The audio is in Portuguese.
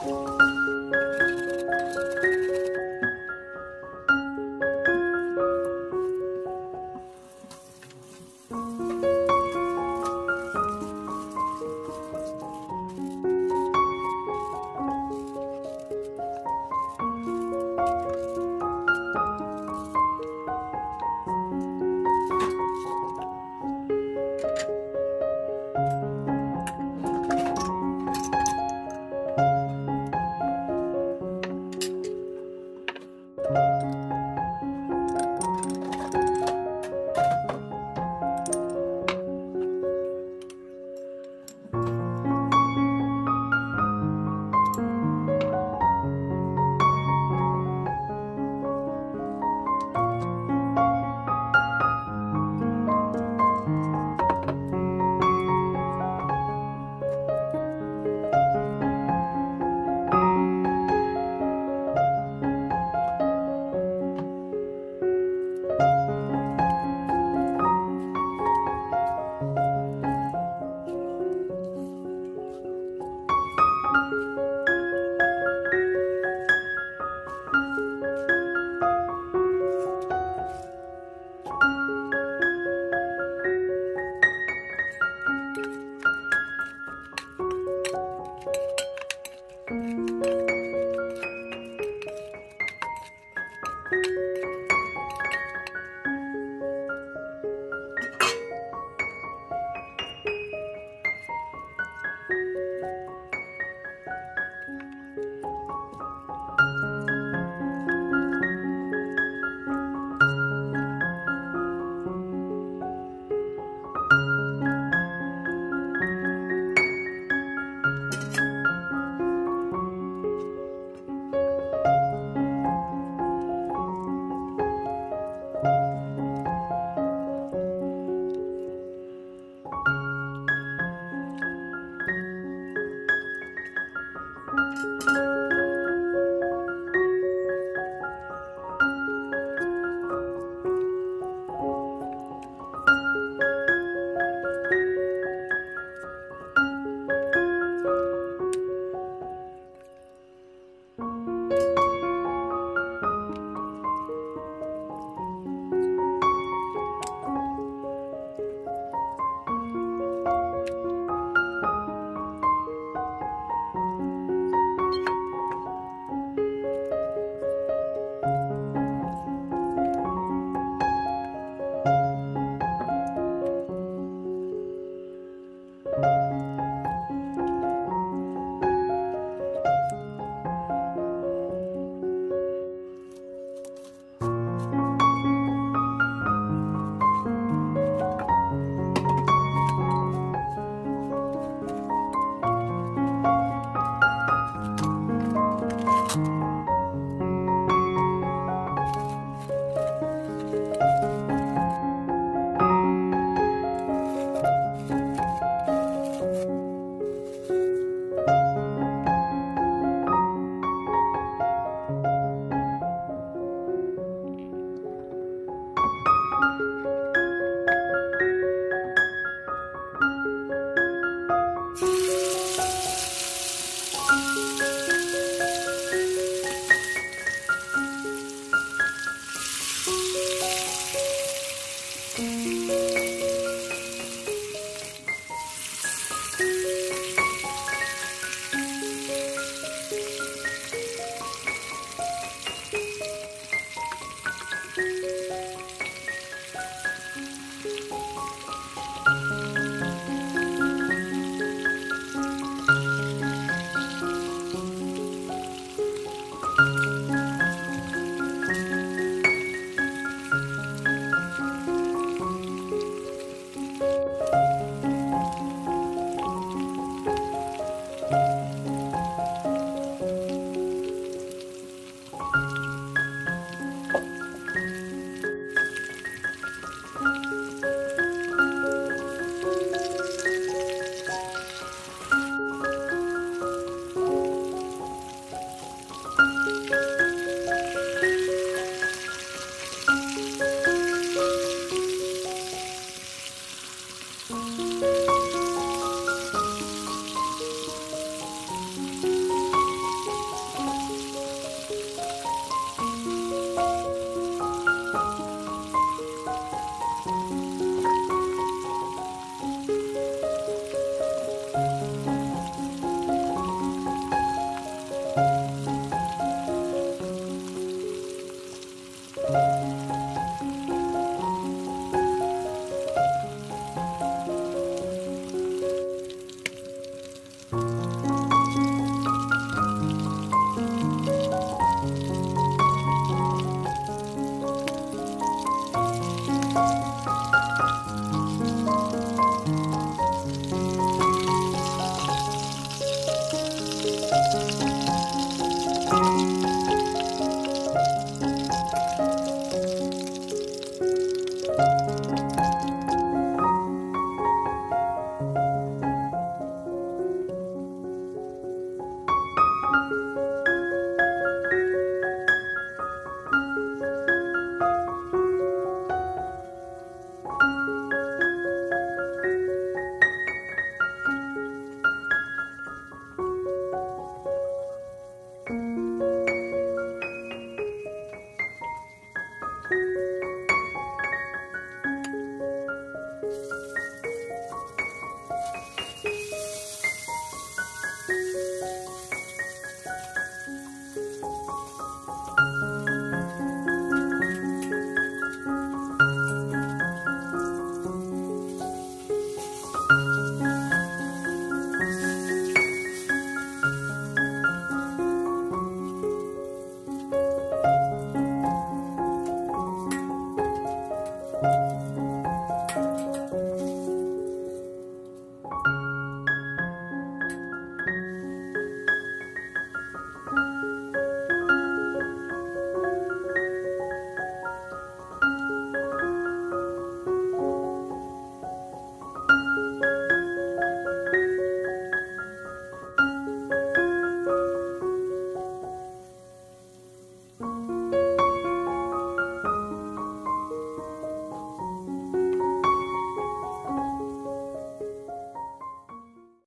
Música